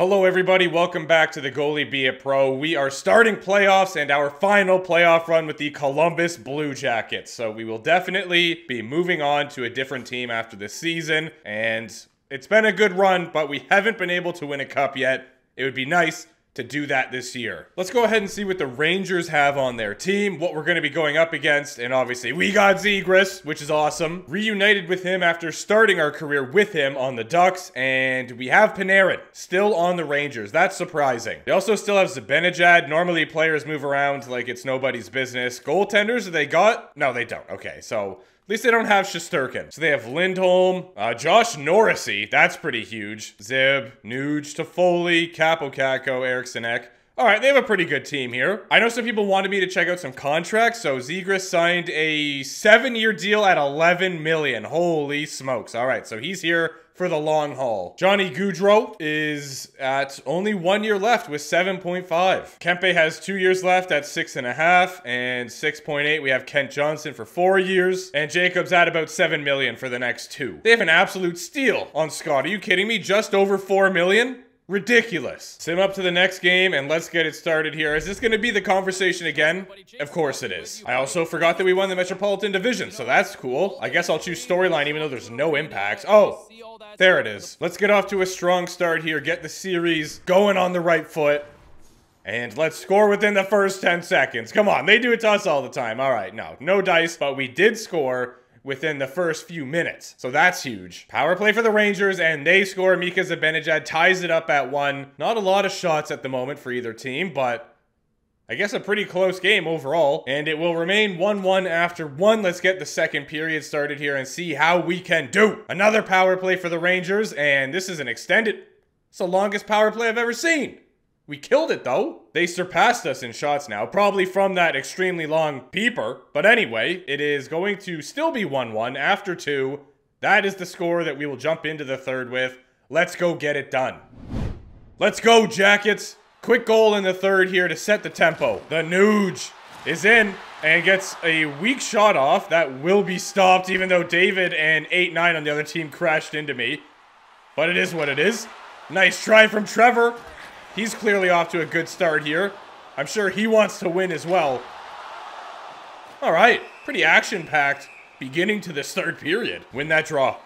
Hello, everybody. Welcome back to the Goalie Be a Pro. We are starting playoffs and our final playoff run with the Columbus Blue Jackets. So we will definitely be moving on to a different team after this season. And it's been a good run, but we haven't been able to win a cup yet. It would be nice to do that this year. Let's go ahead and see what the Rangers have on their team, what we're going to be going up against, and obviously we got Zegras, which is awesome. Reunited with him after starting our career with him on the Ducks, and we have Panarin still on the Rangers. That's surprising. They also still have Zibanejad. Normally players move around like it's nobody's business. Goaltenders they got? No, they don't. Okay, so least they don't have Shesterkin. So they have Lindholm, uh, Josh Morrissey. That's pretty huge. Zib, Nuge, Toffoli, Kaapo Kakko, Eriksson Ek. All right, they have a pretty good team here. I know some people wanted me to check out some contracts, so Zegras signed a seven-year deal at 11 million. Holy smokes. All right, so he's here for the long haul. Johnny Gaudreau is at only one year left with 7.5. Kempe has two years left at six and a half and 6.8. We have Kent Johnson for four years and Jacobs at about 7 million for the next two. They have an absolute steal on Scott. Are you kidding me? Just over 4 million? Ridiculous. Sim up to the next game and let's get it started here. Is this going to be the conversation again? Of course it is. I also forgot that we won the Metropolitan Division, so that's cool. I guess I'll choose storyline even though there's no impacts. Oh, there it is. Let's get off to a strong start here. Get the series going on the right foot. And let's score within the first 10 seconds. Come on, they do it to us all the time. All right, no, no dice, but we did score within the first few minutes. So that's huge. Power play for the Rangers, and they score. Mika Zibanejad ties it up at one. Not a lot of shots at the moment for either team, but I guess a pretty close game overall. And it will remain 1-1 after one. Let's get the second period started here and see how we can do. Another power play for the Rangers, and this is an extended... It's the longest power play I've ever seen. We killed it though. They surpassed us in shots now, probably from that extremely long peeper. But anyway, it is going to still be 1-1 after two. That is the score that we will jump into the third with. Let's go get it done. Let's go, Jackets. Quick goal in the third here to set the tempo. The Nuge is in and gets a weak shot off. That will be stopped, even though David and 8-9 on the other team crashed into me. But it is what it is. Nice try from Trevor. He's clearly off to a good start here. I'm sure he wants to win as well. All right, pretty action-packed beginning to this third period. Win that draw.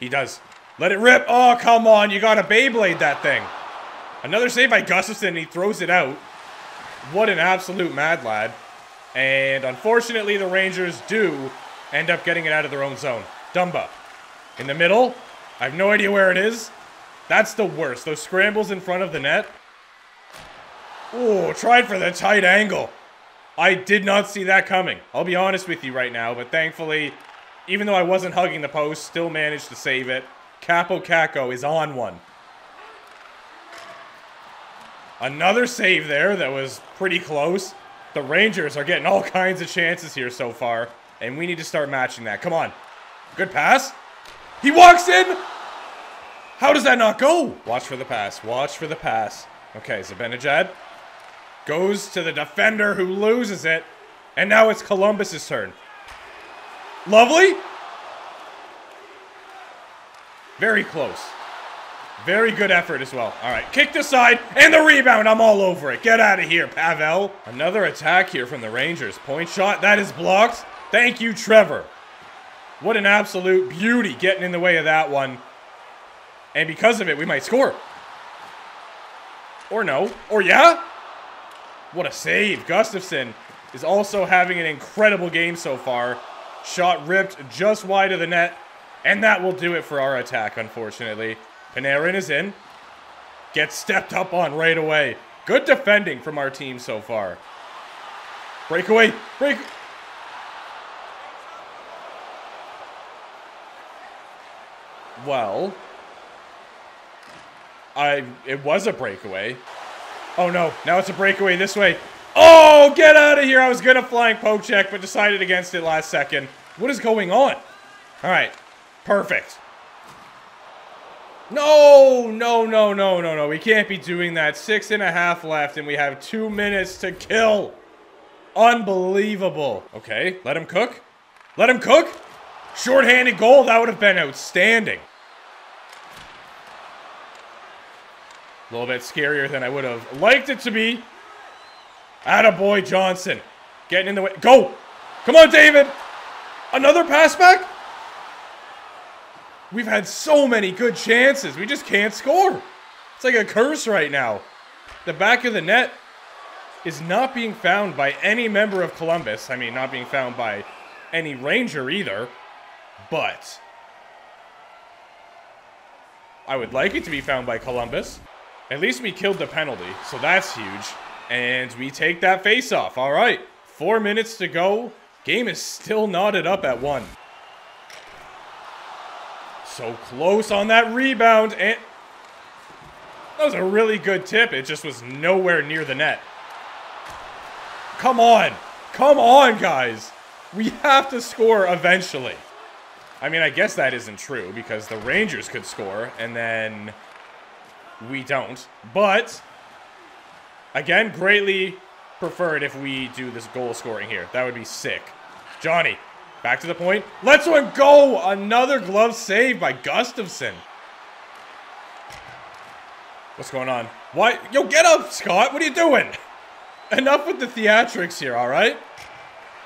He does. Let it rip. Oh, come on. You got to Beyblade that thing. Another save by Gustavsson. He throws it out. What an absolute mad lad. And unfortunately, the Rangers do end up getting it out of their own zone. Dumba. In the middle. I have no idea where it is. That's the worst. Those scrambles in front of the net. Oh, tried for the tight angle. I did not see that coming. I'll be honest with you right now, but thankfully, even though I wasn't hugging the post, still managed to save it. Kaapo Kakko is on one. Another save there that was pretty close. The Rangers are getting all kinds of chances here so far, and we need to start matching that. Come on. Good pass. He walks in. How does that not go? Watch for the pass. Watch for the pass. Okay, Zibanejad goes to the defender who loses it. And now it's Columbus's turn. Lovely. Very close. Very good effort as well. All right, kicked aside, and the rebound. I'm all over it. Get out of here, Pavel. Another attack here from the Rangers. Point shot. That is blocked. Thank you, Trevor. What an absolute beauty getting in the way of that one. And because of it, we might score. Or no. Or yeah? What a save. Gustavsson is also having an incredible game so far. Shot ripped just wide of the net. And that will do it for our attack, unfortunately. Panarin is in. Gets stepped up on right away. Good defending from our team so far. Breakaway. Break. Well, I it was a breakaway. Oh no, now it's a breakaway this way. Oh, get out of here. I was to flying poke check, but decided against it last second. What is going on? All right, perfect. No, no, no, no, no, no. We can't be doing that. Six and a half left, and we have two minutes to kill. Unbelievable. Okay, let him cook. Let him cook. Short-handed goal. That would have been outstanding. A little bit scarier than I would have liked it to be. Attaboy Johnson. Getting in the way. Go! Come on, David! Another pass back? We've had so many good chances. We just can't score. It's like a curse right now. The back of the net is not being found by any member of Columbus. I mean, not being found by any Ranger either. But I would like it to be found by Columbus. At least we killed the penalty, so that's huge. And we take that face off. All right. Four minutes to go. Game is still knotted up at one. So close on that rebound. And that was a really good tip. It just was nowhere near the net. Come on. Come on, guys. We have to score eventually. I mean, I guess that isn't true because the Rangers could score and then we don't. But, again, greatly preferred if we do this goal scoring here. That would be sick. Johnny, back to the point. Let's one go! Another glove save by Gustavsson. What's going on? Why? Yo, get up, Scott. What are you doing? Enough with the theatrics here, all right?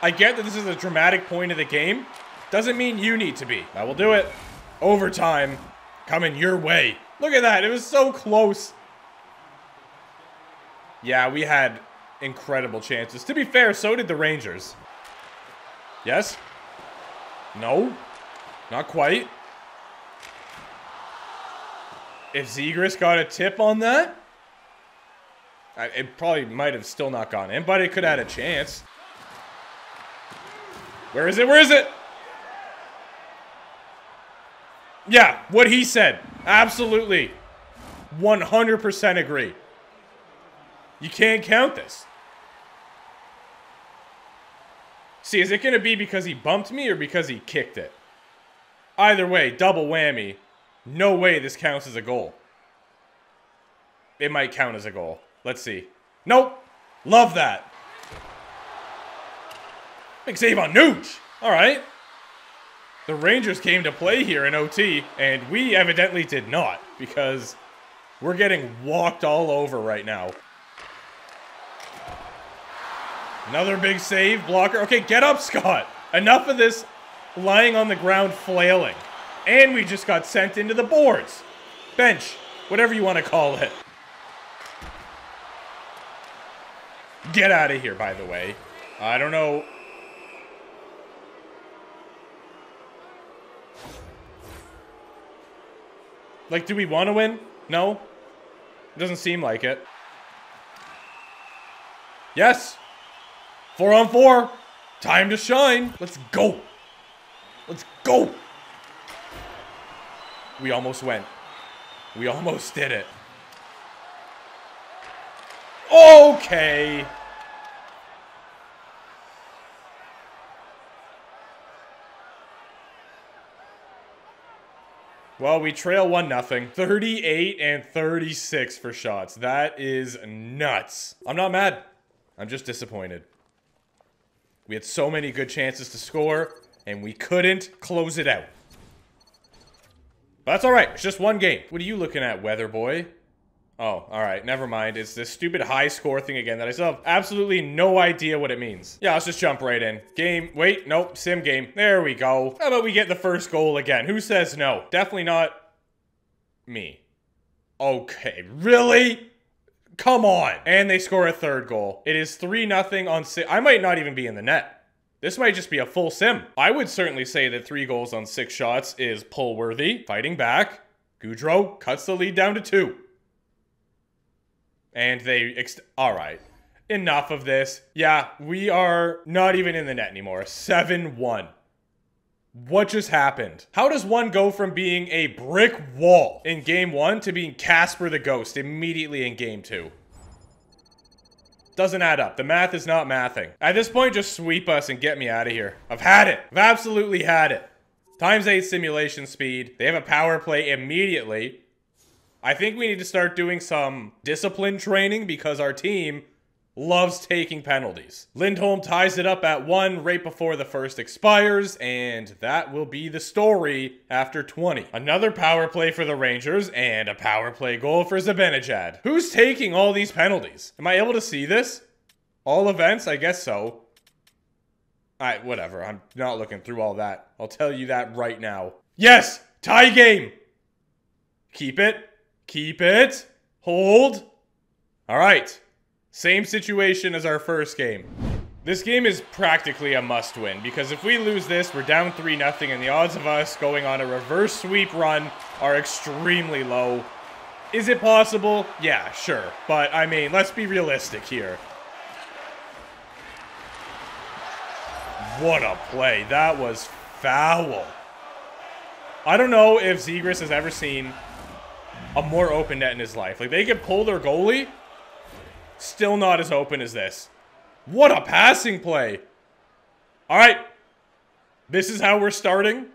I get that this is a dramatic point of the game. Doesn't mean you need to be. I will do it. Overtime coming your way. Look at that. It was so close. Yeah, we had incredible chances. To be fair, so did the Rangers. Yes? No? Not quite. If Zegras got a tip on that, it probably might have still not gone in, but it could have had a chance. Where is it? Where is it? Yeah, what he said. Absolutely. 100% agree. You can't count this. See, is it going to be because he bumped me or because he kicked it? Either way, double whammy. No way this counts as a goal. It might count as a goal. Let's see. Nope. Love that. Big save on Nuge. All right. The Rangers came to play here in OT, and we evidently did not because we're getting walked all over right now. Another big save, blocker. Okay, get up, Scott. Enough of this lying on the ground flailing. And we just got sent into the boards. Bench, whatever you want to call it. Get out of here, by the way. I don't know. Like, do we want to win? No? It doesn't seem like it. Yes! Four on four. Time to shine. Let's go. Let's go. We almost went. We almost did it. Okay. Well, we trail 1 nothing. 38 and 36 for shots. That is nuts. I'm not mad. I'm just disappointed. We had so many good chances to score, and we couldn't close it out. But that's alright. It's just one game. What are you looking at, Weather Boy? Oh, alright. Never mind. It's this stupid high score thing again that I still have absolutely no idea what it means. Yeah, let's just jump right in. Game. Wait, nope. Sim game. There we go. How about we get the first goal again? Who says no? Definitely not me. Okay, really? Come on. And they score a third goal. It is 3 nothing on six. I might not even be in the net. This might just be a full sim. I would certainly say that three goals on six shots is pull worthy. Fighting back. Gaudreau cuts the lead down to two. And they. All right. Enough of this. Yeah, we are not even in the net anymore. 7 1. What just happened? How does one go from being a brick wall in game one to being Casper the Ghost immediately in game two? Doesn't add up. The math is not mathing. At this point, just sweep us and get me out of here. I've had it. I've absolutely had it. Times 8 simulation speed. They have a power play immediately. I think we need to start doing some discipline training because our team loves taking penalties. Lindholm ties it up at one right before the first expires, and that will be the story after 20. Another power play for the Rangers, and a power play goal for Zibanejad. Who's taking all these penalties? Am I able to see this? All events? I guess so. Alright, whatever. I'm not looking through all that. I'll tell you that right now. Yes! Tie game! Keep it. Keep it. Hold. Alright. Same situation as our first game. This game is practically a must win because if we lose this, we're down 3 0 and the odds of us going on a reverse sweep run are extremely low. Is it possible? Yeah, sure. But I mean, let's be realistic here. What a play. That was foul. I don't know if Zegras has ever seen a more open net in his life. Like, they could pull their goalie Still not as open as this. What a passing play. All right. This is how we're starting.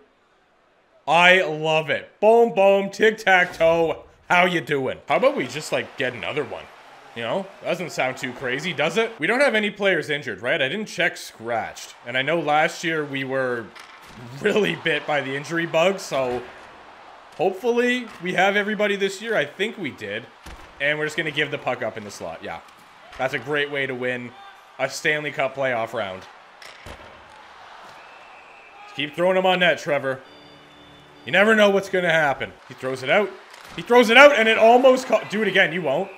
I love it. Boom, boom, tic-tac-toe. How you doing? How about we just, like, get another one? You know, doesn't sound too crazy, does it? We don't have any players injured, right? I didn't check scratched. And I know last year we were really bit by the injury bug, so hopefully we have everybody this year. I think we did. And we're just going to give the puck up in the slot. Yeah. That's a great way to win a Stanley Cup playoff round. Keep throwing them on net, Trevor. You never know what's going to happen. He throws it out. He throws it out, and it almost... Do it again. You won't.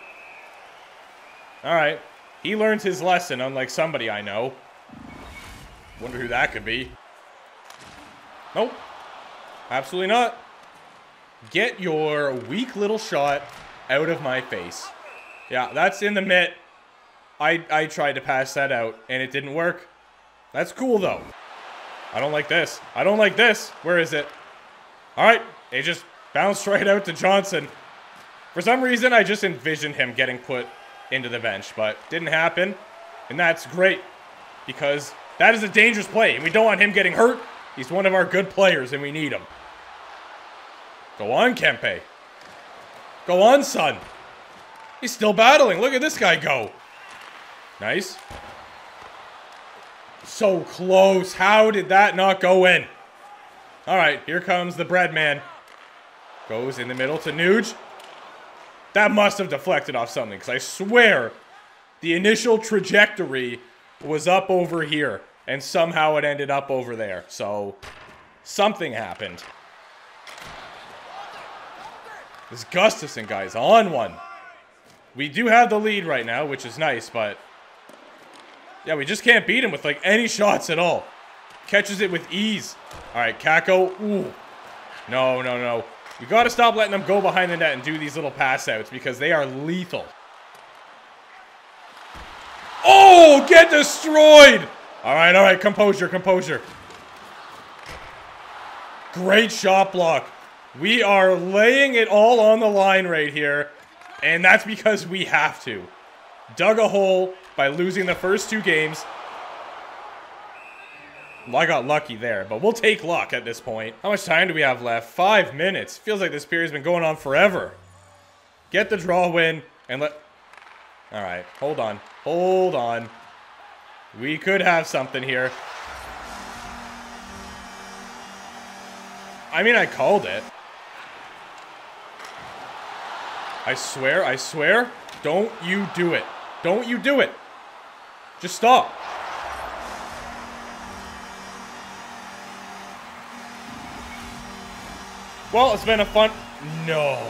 All right. He learns his lesson, unlike somebody I know. Wonder who that could be. Nope. Absolutely not. Get your weak little shot out of my face. Yeah, that's in the mitt. I, I tried to pass that out, and it didn't work. That's cool, though. I don't like this. I don't like this. Where is it? All right. It just bounced right out to Johnson. For some reason, I just envisioned him getting put into the bench, but didn't happen. And that's great because that is a dangerous play, and we don't want him getting hurt. He's one of our good players, and we need him. Go on, Kempe. Go on, son. He's still battling. Look at this guy go. Nice. So close. How did that not go in? All right, here comes the bread man. Goes in the middle to Nuge. That must have deflected off something, because I swear the initial trajectory was up over here, and somehow it ended up over there. So, something happened. This Gustavsson guy's on one. We do have the lead right now, which is nice, but yeah, we just can't beat him with, like, any shots at all. Catches it with ease. All right, Kakko. Ooh. No, no, no. We got to stop letting them go behind the net and do these little pass outs because they are lethal. Oh, get destroyed. All right, all right. Composure, composure. Great shot block. We are laying it all on the line right here. And that's because we have to. Dug a hole, by losing the first two games. Well, I got lucky there, but we'll take luck at this point. How much time do we have left? Five minutes. Feels like this period's been going on forever. Get the draw win and let... Alright, hold on. Hold on. We could have something here. I mean, I called it. I swear, I swear, don't you do it. Don't you do it. Just stop. Well, it's been a fun... No.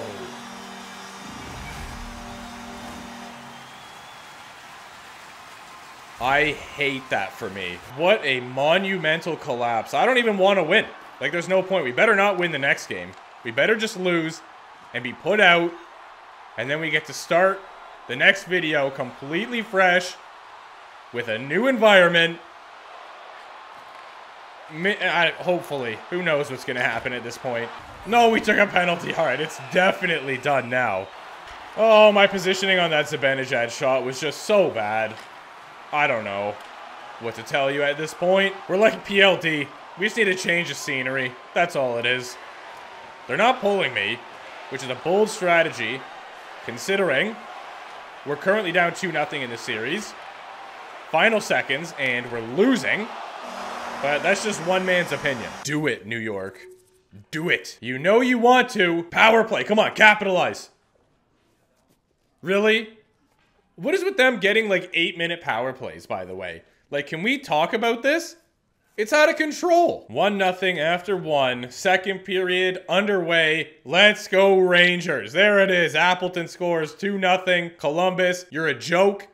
I hate that for me. What a monumental collapse. I don't even want to win. Like, there's no point. We better not win the next game. We better just lose and be put out. And then we get to start the next video completely fresh with a new environment. hopefully. Who knows what's going to happen at this point. No, we took a penalty. All right, it's definitely done now. Oh, my positioning on that Zibanejad shot was just so bad. I don't know what to tell you at this point. We're like PLD. We just need to change the scenery. That's all it is. They're not pulling me, which is a bold strategy, considering We're currently down 2 nothing in the series. Final seconds, and we're losing. But that's just one man's opinion. Do it, New York. Do it. You know you want to. Power play. Come on, capitalize. Really? What is with them getting like eight minute power plays, by the way? Like, can we talk about this? It's out of control. One nothing after one. Second period underway. Let's go Rangers. There it is. Appleton scores 2 nothing. Columbus, you're a joke.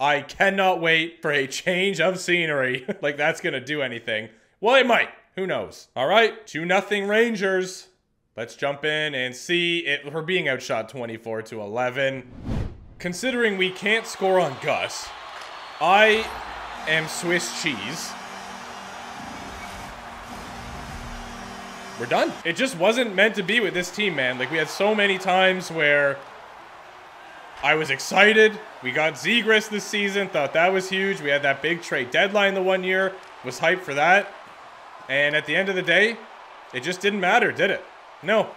I cannot wait for a change of scenery. like that's gonna do anything. Well, it might. Who knows? All right, 2 nothing Rangers. Let's jump in and see it. We're being outshot 24 to 11. Considering we can't score on Gus, I am Swiss cheese. We're done. It just wasn't meant to be with this team, man. Like, we had so many times where I was excited. We got Zegras this season. Thought that was huge. We had that big trade deadline the one year. Was hyped for that. And at the end of the day, it just didn't matter, did it? No.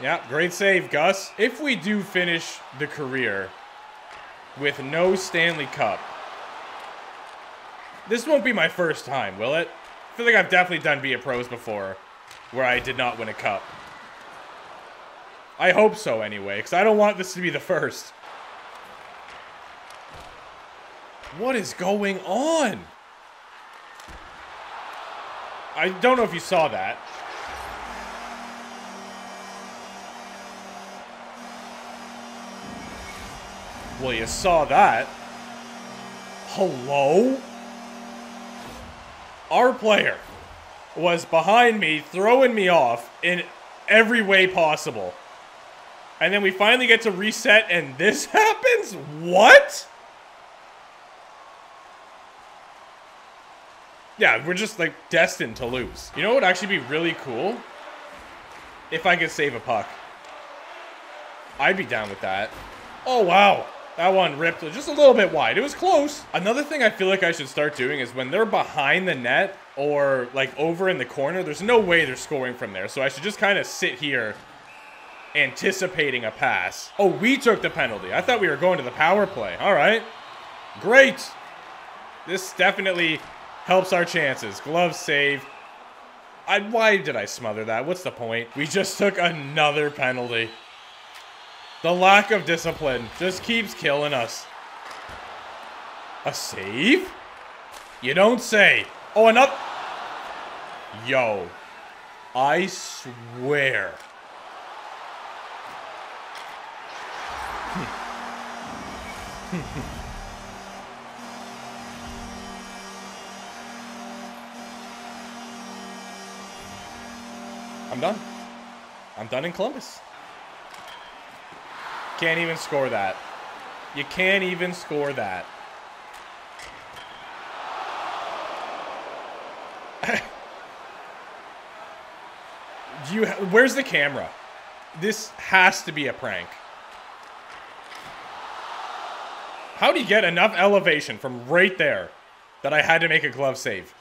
Yeah, great save, Gus. If we do finish the career with no Stanley Cup, this won't be my first time, will it? I feel like I've definitely done Be a Pros before where I did not win a cup. I hope so anyway, because I don't want this to be the first. What is going on? I don't know if you saw that. Well, you saw that. Hello? Our player was behind me, throwing me off in every way possible. And then we finally get to reset and this happens? What? Yeah, we're just like destined to lose. You know what would actually be really cool? If I could save a puck. I'd be down with that. Oh, wow. That one ripped just a little bit wide. It was close. Another thing I feel like I should start doing is when they're behind the net or like over in the corner, there's no way they're scoring from there. So I should just kind of sit here anticipating a pass. Oh, we took the penalty. I thought we were going to the power play. All right. Great. This definitely helps our chances. Glove save. I, why did I smother that? What's the point? We just took another penalty. The lack of discipline just keeps killing us. A save? You don't say. Oh, another... Yo. I swear. I'm done. I'm done in Columbus. Can't even score that. You can't even score that. you where's the camera? This has to be a prank. How do you get enough elevation from right there that I had to make a glove save?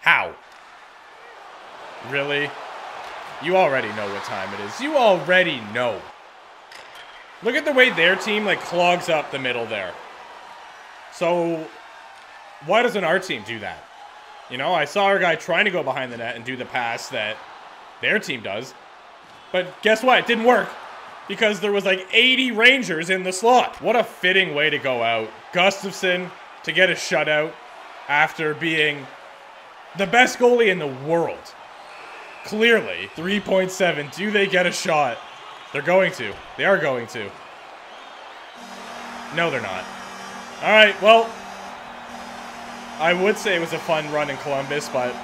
How? Really? You already know what time it is. You already know. Look at the way their team, like, clogs up the middle there. So, why doesn't our team do that? You know, I saw our guy trying to go behind the net and do the pass that their team does. But guess what? It didn't work because there was like 80 Rangers in the slot. What a fitting way to go out. Gustavsson to get a shutout after being the best goalie in the world. Clearly, 3.7. Do they get a shot? They're going to. They are going to. No, they're not. All right, well, I would say it was a fun run in Columbus, but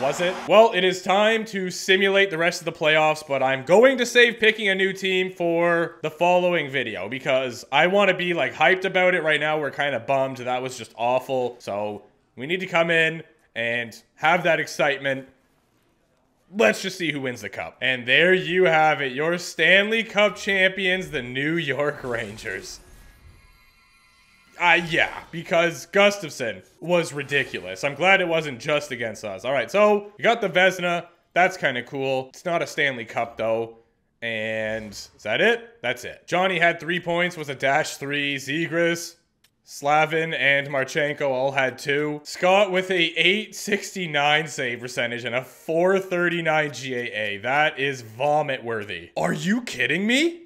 was it? Well, it is time to simulate the rest of the playoffs, but I'm going to save picking a new team for the following video because I want to be like hyped about it right now. We're kind of bummed. That was just awful. So we need to come in and have that excitement. Let's just see who wins the cup. And there you have it. Your Stanley Cup champions, the New York Rangers. Uh, yeah, because Gustavsson was ridiculous. I'm glad it wasn't just against us. All right, so you got the Vezina. That's kind of cool. It's not a Stanley Cup, though. And is that it? That's it. Johnny had three points, was a dash three. Zegras, Slavin, and Marchenko all had two. Scott with a 869 save percentage and a 439 GAA. That is vomit worthy. Are you kidding me?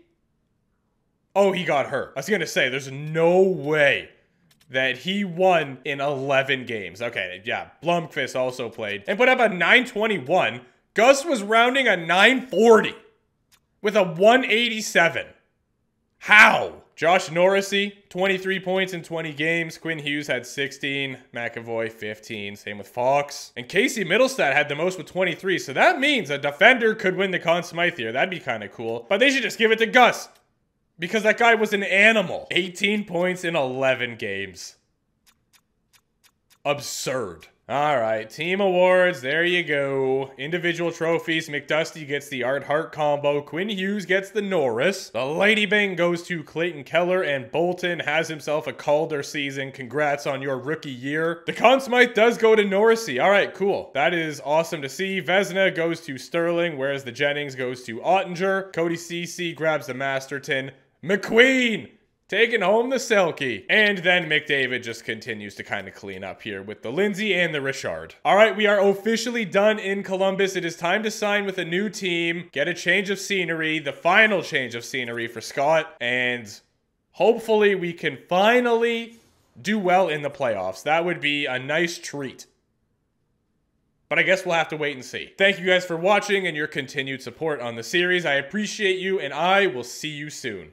Oh, he got hurt. I was going to say, there's no way that he won in 11 games. Okay, yeah, Blomqvist also played and put up a 921. Gus was rounding a 940 with a 187. How? Josh Morrissey, 23 points in 20 games. Quinn Hughes had 16. McAvoy, 15. Same with Fox. And Casey Mittelstadt had the most with 23. So that means a defender could win the Conn Smythe here. That'd be kind of cool. But they should just give it to Gus. Because that guy was an animal. 18 points in 11 games. Absurd. All right, team awards. There you go. Individual trophies. McDusty gets the Art Hart combo. Quinn Hughes gets the Norris. The Lady Byng goes to Clayton Keller, and Bolton has himself a Calder season. Congrats on your rookie year. The Conn Smythe does go to Morrissey. All right, cool. That is awesome to see. Vezina goes to Sterling, whereas the Jennings goes to Oettinger. Cody Ceci grabs the Masterton. McQueen taking home the Selke. And then McDavid just continues to kind of clean up here with the Lindsay and the Richard. All right, we are officially done in Columbus. It is time to sign with a new team, get a change of scenery, the final change of scenery for Scott, and hopefully we can finally do well in the playoffs. That would be a nice treat. But I guess we'll have to wait and see. Thank you guys for watching and your continued support on the series. I appreciate you, and I will see you soon.